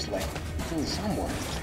seems like it's somewhere.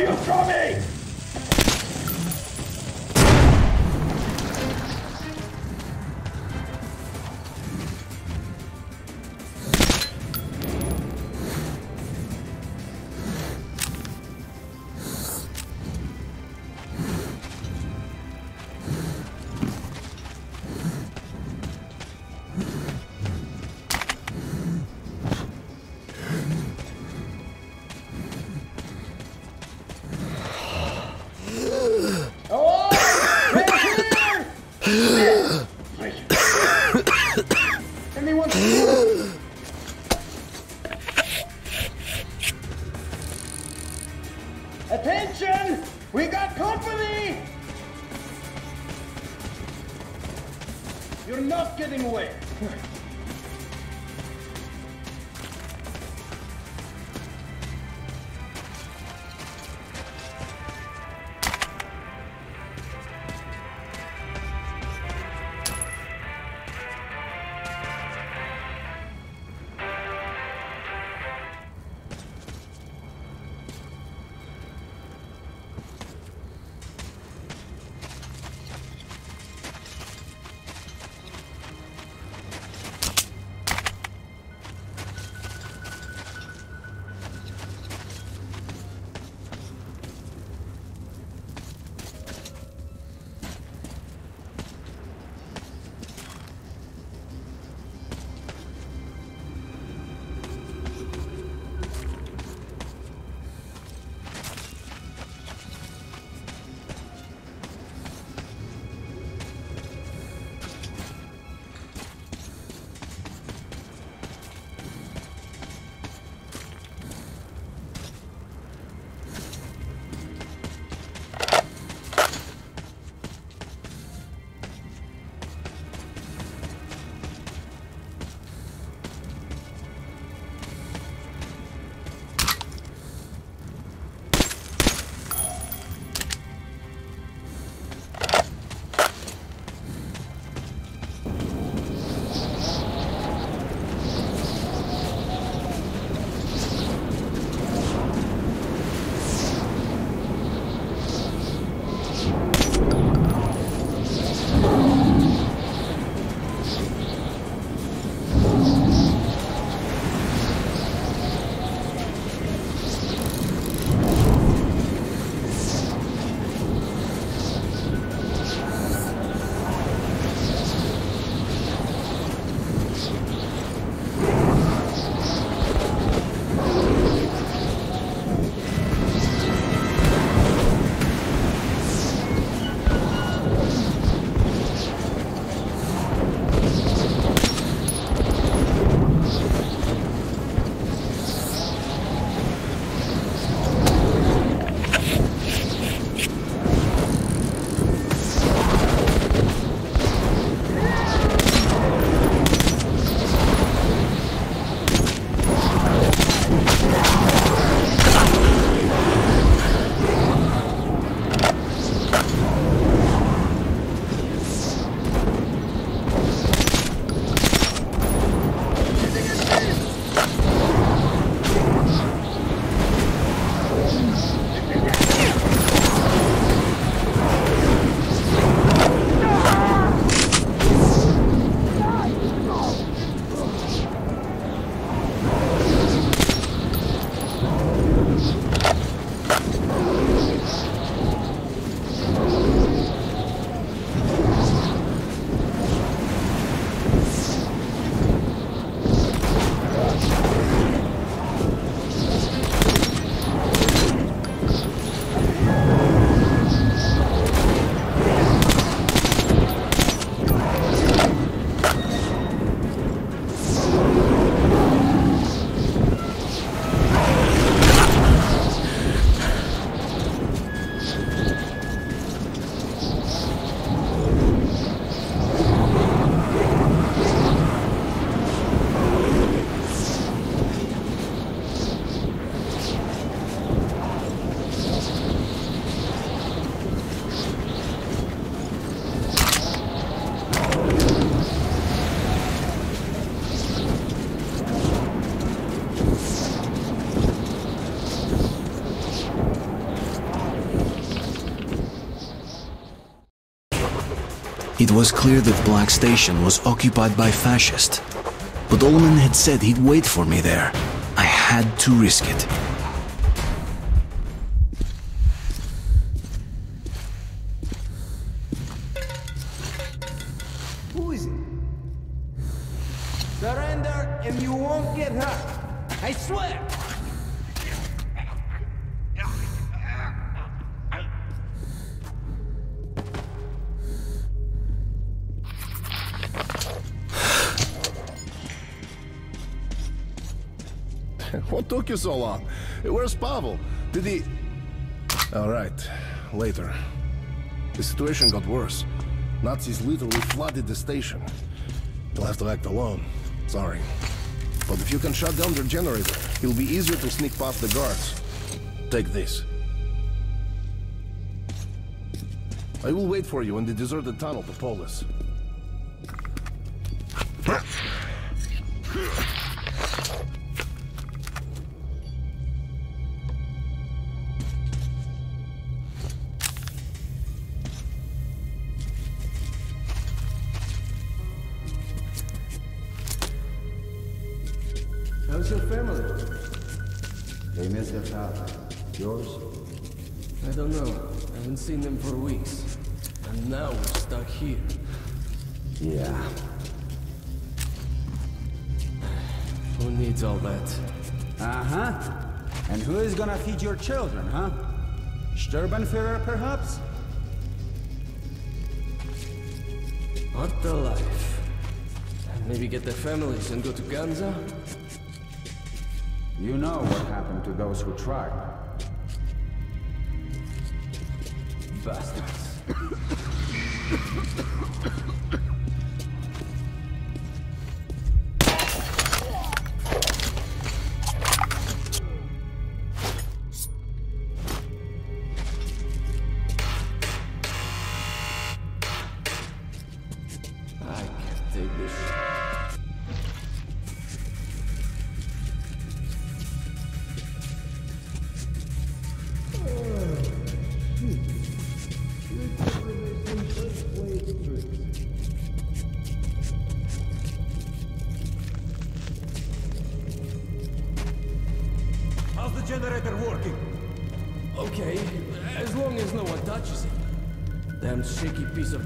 You, Tommy! Anyone? It was clear that Black Station was occupied by fascists. But Ullman had said he'd wait for me there. I had to risk it. So long? Where's Pavel? Did he... Alright, later. The situation got worse. Nazis literally flooded the station. You'll have to act alone. Sorry. But if you can shut down their generator, it'll be easier to sneak past the guards. Take this. I will wait for you in the deserted tunnel to Polis. Seen them for weeks. And now we're stuck here. Yeah. Who needs all that? Uh-huh. And who is gonna feed your children, huh? Sturmbannführer, perhaps? What the life? Maybe get their families and go to Ganza? You know what happened to those who tried. Bastards.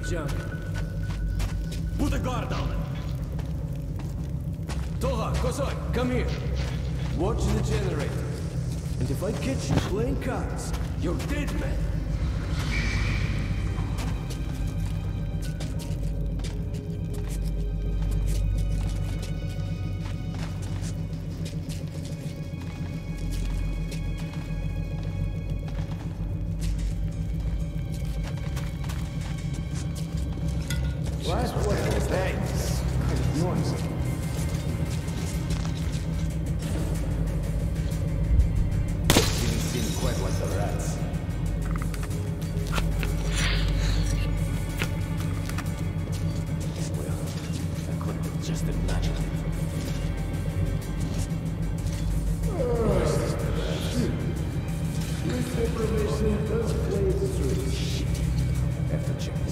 junk. Put a guard on it. Toha, Kosoi, come here. Watch the generator. And if I catch you playing cards, you're dead, man. Have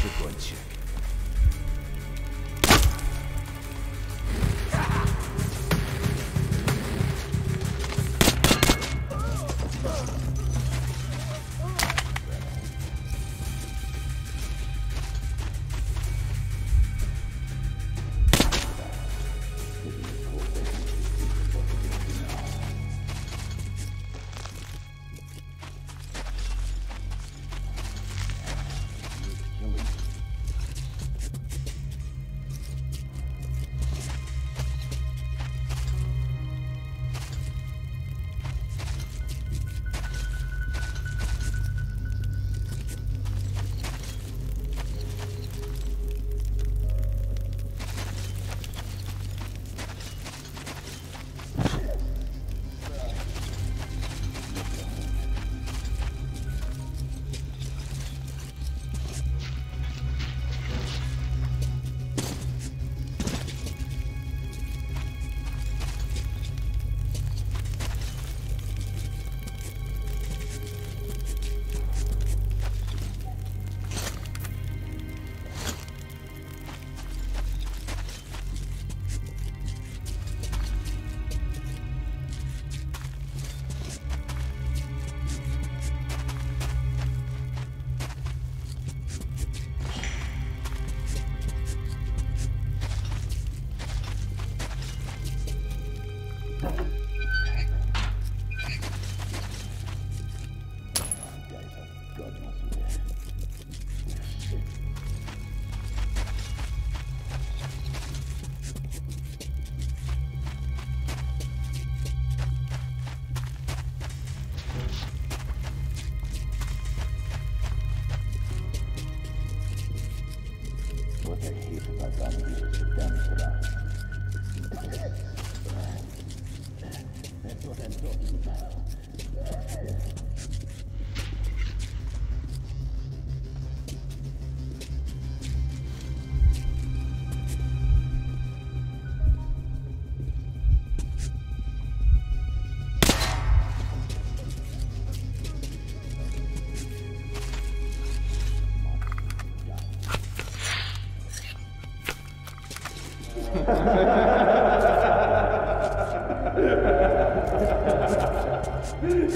是短浅。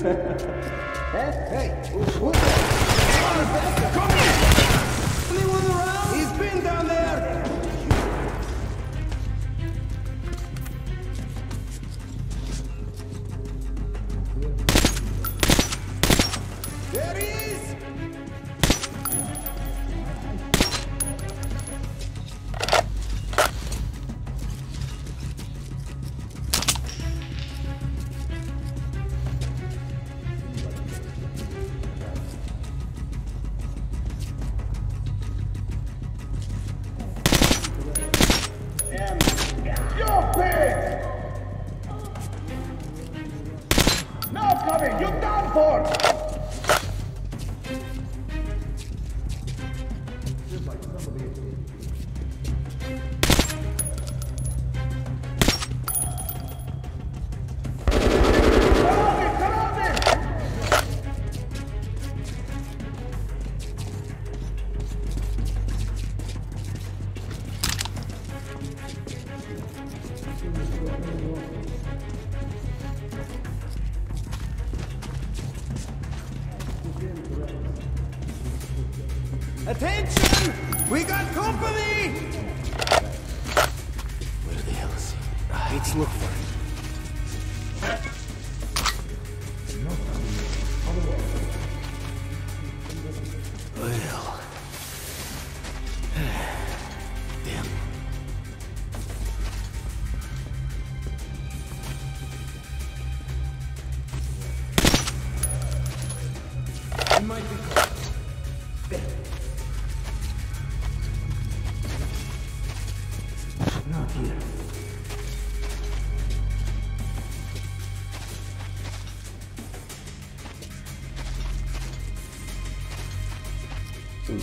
hey, hey, komm! Attention! We got company! Where the hell is he? It's for.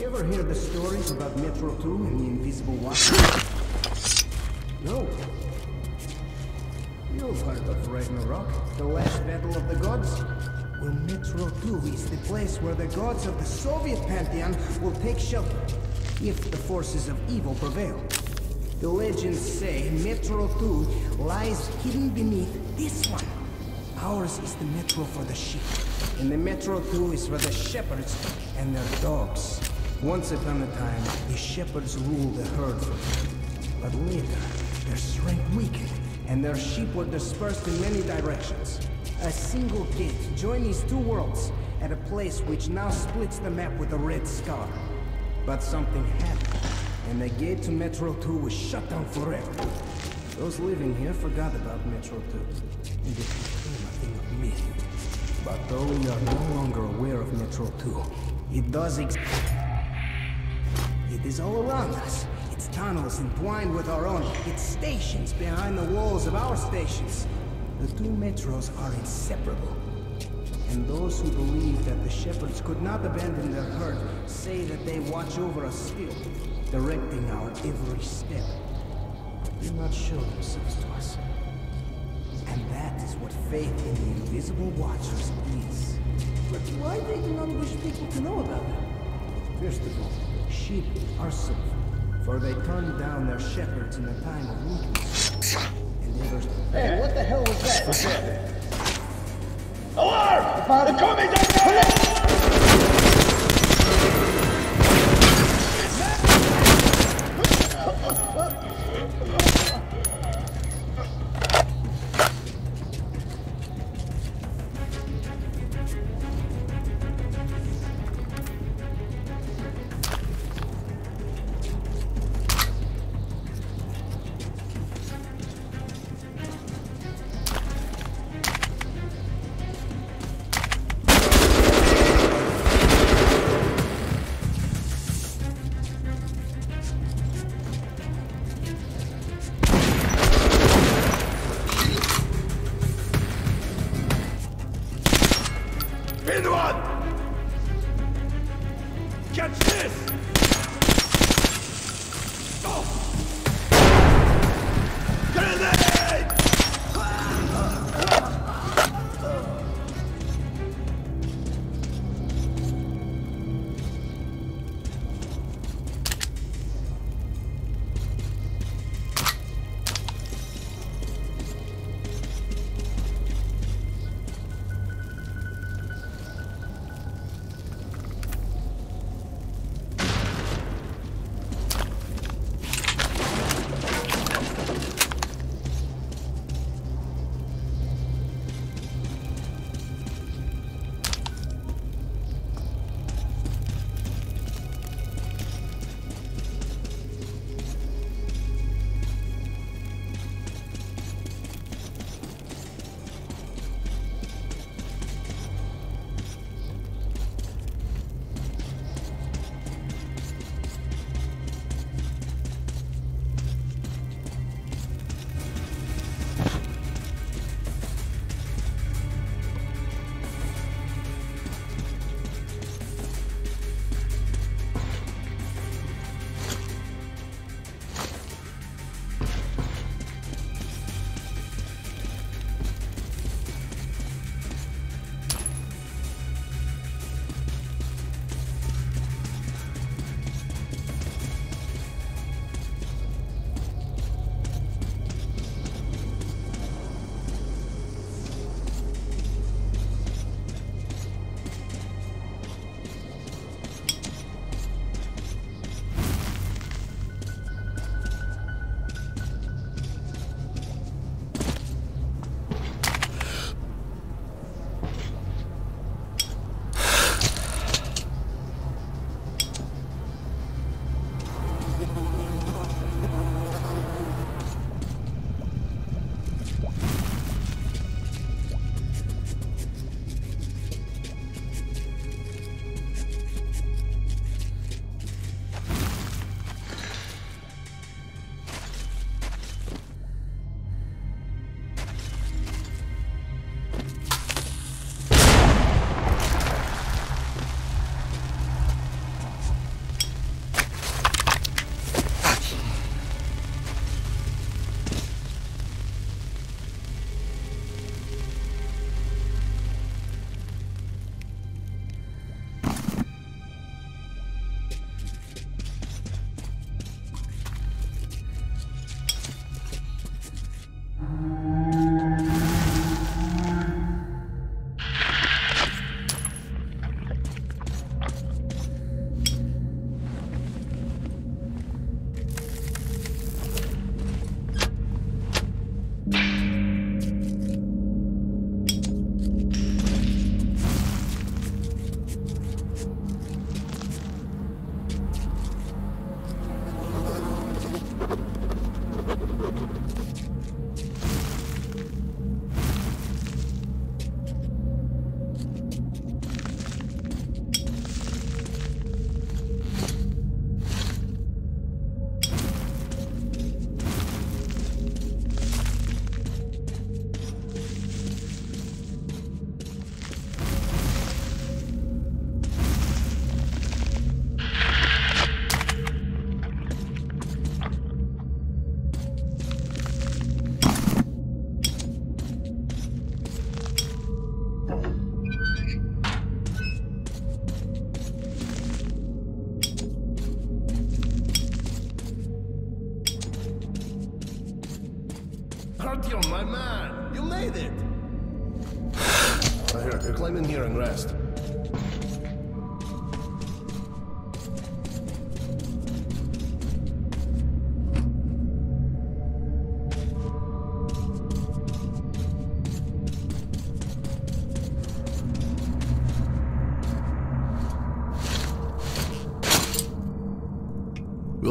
You ever hear the stories about Metro 2 and the Invisible Watcher? No. You've heard of Ragnarok, the last battle of the gods? Well, Metro 2 is the place where the gods of the Soviet pantheon will take shelter, if the forces of evil prevail. The legends say Metro 2 lies hidden beneath this one. Ours is the Metro for the sheep, and the Metro 2 is for the shepherds and their dogs. Once upon a time, the shepherds ruled the herd for them. But later, their strength weakened, and their sheep were dispersed in many directions. A single gate joined these two worlds at a place which now splits the map with a red scar. But something happened, and the gate to Metro 2 was shut down forever. Those living here forgot about Metro 2, and it became a thing of myth. But though we are no longer aware of Metro 2, it does exist. It is all around us. Its tunnels entwined with our own. Its stations behind the walls of our stations. The two metros are inseparable. And those who believe that the shepherds could not abandon their herd say that they watch over us still, directing our every step. Do not show themselves to us. And that is what faith in the invisible watchers is. But why do not wish people to know about them? First of all, sheep are safe, for they turned down their shepherds in a time of weakness. And others. Hey, what the hell was that? Alarm! They're coming down Hinwand! Catch this! Oh!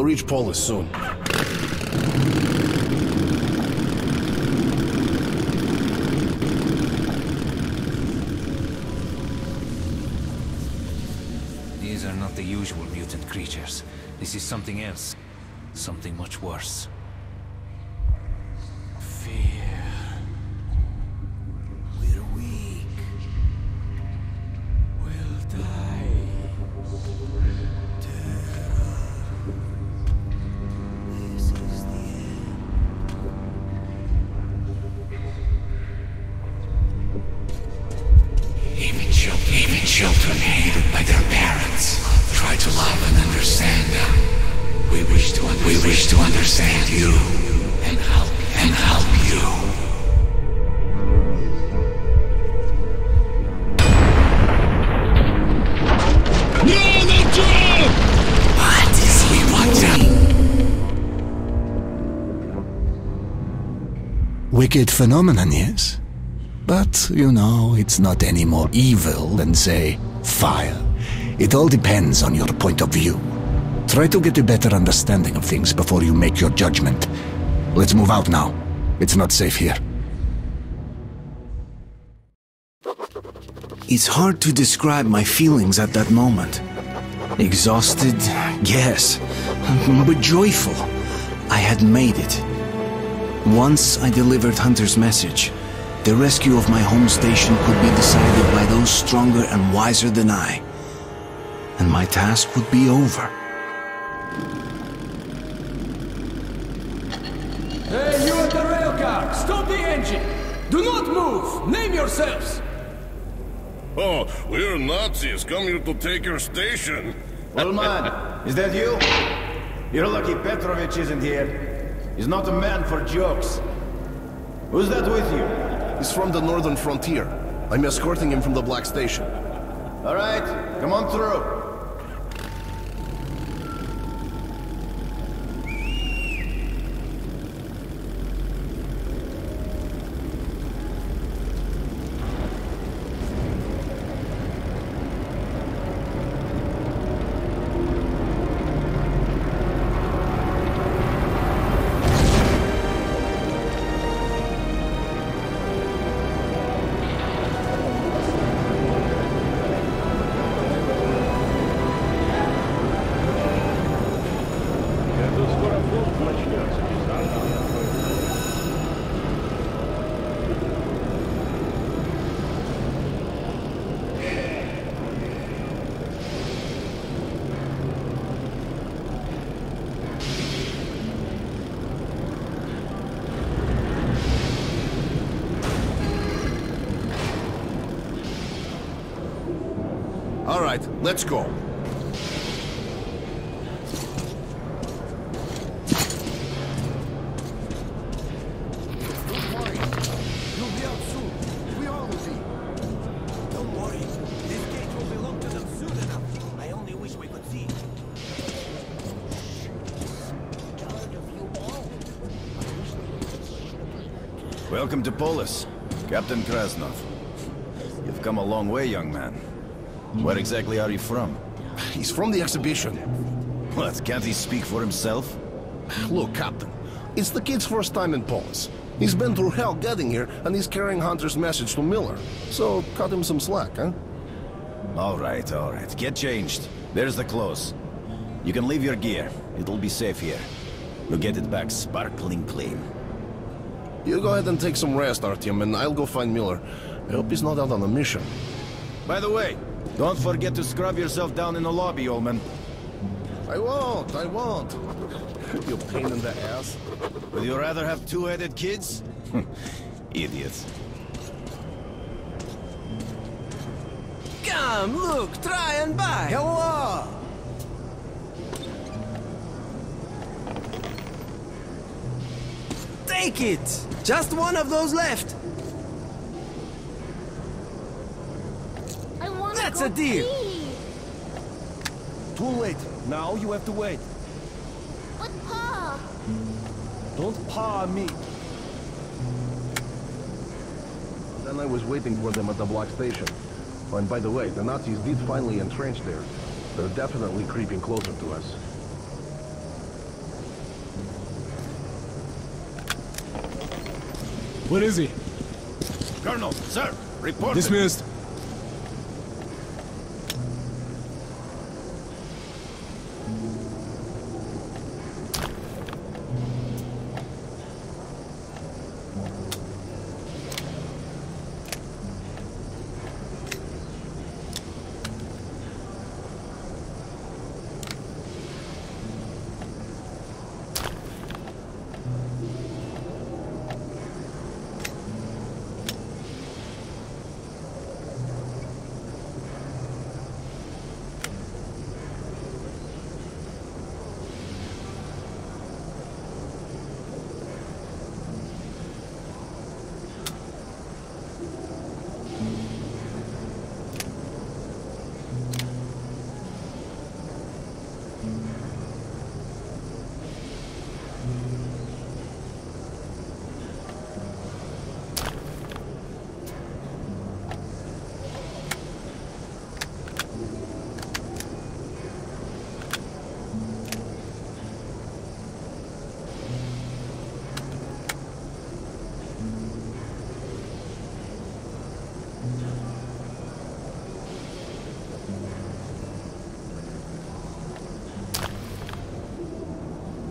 Reach Polis soon. These are not the usual mutant creatures. This is something else. Something much worse. Wicked phenomenon, yes? But, you know, it's not any more evil than, say, fire. It all depends on your point of view. Try to get a better understanding of things before you make your judgment. Let's move out now. It's not safe here. It's hard to describe my feelings at that moment. Exhausted, yes, but joyful. I had made it. Once I delivered Hunter's message, the rescue of my home station could be decided by those stronger and wiser than I. And my task would be over. Hey, you at the rail car! Stop the engine! Do not move! Name yourselves! Oh, we're Nazis come here to take your station. Ullman, is that you? You're lucky Petrovich isn't here. He's not a man for jokes. Who's that with you? He's from the northern frontier. I'm escorting him from the Black Station. All right, come on through. Could see. Welcome to Polis, Captain Krasnov. You've come a long way, young man. Where exactly are you from? He's from the exhibition. What, can't he speak for himself? Look, Captain, it's the kid's first time in Polis. He's been through hell getting here, and he's carrying Hunter's message to Miller. So, cut him some slack, huh? All right, all right. Get changed. There's the clothes. You can leave your gear. It'll be safe here. We'll get it back sparkling clean. You go ahead and take some rest, Artyom, and I'll go find Miller. I hope he's not out on a mission. By the way, don't forget to scrub yourself down in the lobby, Ullman. I won't, I won't. you pain in the ass. Would you rather have two-headed kids? Idiots. Come, look, try and buy. Hello! Take it! Just one of those left. I wanna That's a deal. pee. Too late. Now you have to wait. But Pa, Don't paw me. Then I was waiting for them at the block station. Oh, and by the way, the Nazis did finally entrench there. They're definitely creeping closer to us. Where is he? Colonel, sir, report. Dismissed.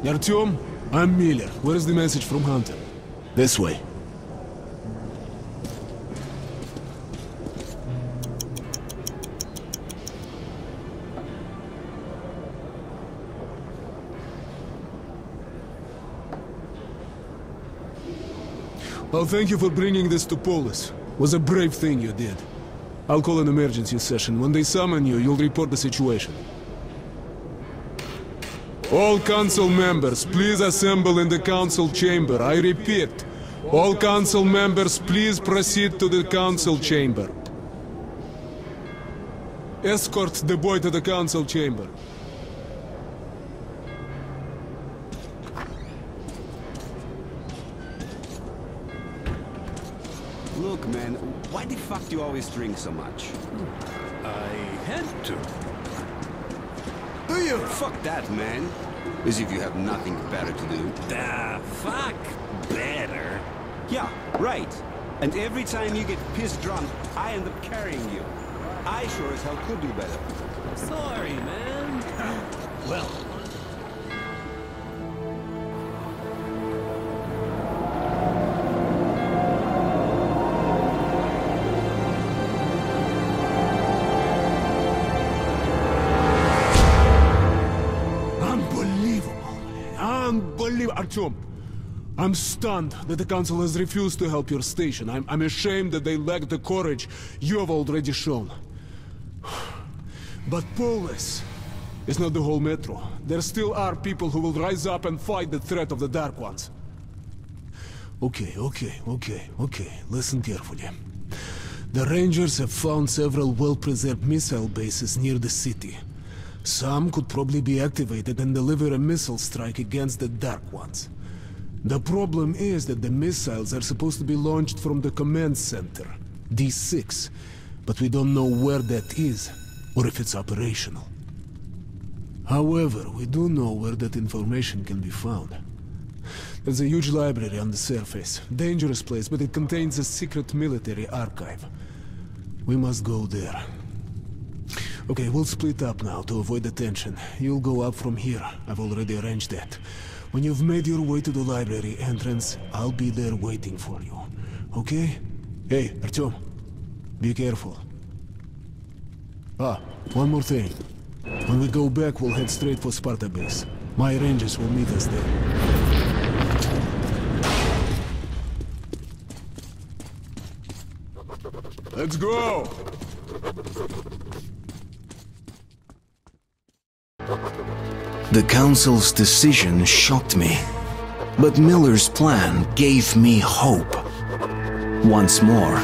Artyom, I'm Miller. Where is the message from Hunter? This way. Well, thank you for bringing this to Polis. Was a brave thing you did. I'll call an emergency session. When they summon you, you'll report the situation. All council members, please assemble in the council chamber. I repeat, all council members, please proceed to the council chamber. Escort the boy to the council chamber. Look, man, why the fuck do you always drink so much? I had to. Fuck that, man. As if you have nothing better to do. The fuck better. Yeah, right. And every time you get pissed drunk, I end up carrying you. I sure as hell could do better. Sorry, man. well, Unbelievable. Artyom, I'm stunned that the council has refused to help your station. I'm, I'm ashamed that they lack the courage you have already shown. But Polis is not the whole metro. There still are people who will rise up and fight the threat of the Dark Ones. Okay, okay, okay, okay. Listen carefully. The Rangers have found several well-preserved missile bases near the city. Some could probably be activated and deliver a missile strike against the Dark Ones. The problem is that the missiles are supposed to be launched from the command center, D6, but we don't know where that is, or if it's operational. However, we do know where that information can be found. There's a huge library on the surface. Dangerous place, but it contains a secret military archive. We must go there. Okay, we'll split up now to avoid the tension. You'll go up from here. I've already arranged that. When you've made your way to the library entrance, I'll be there waiting for you. Okay? Hey, Artyom. Be careful. Ah, one more thing. When we go back, we'll head straight for Sparta base. My rangers will meet us there. Let's go! The Council's decision shocked me. But Miller's plan gave me hope. Once more,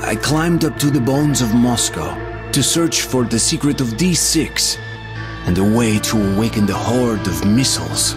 I climbed up to the bones of Moscow to search for the secret of D6 and a way to awaken the horde of missiles.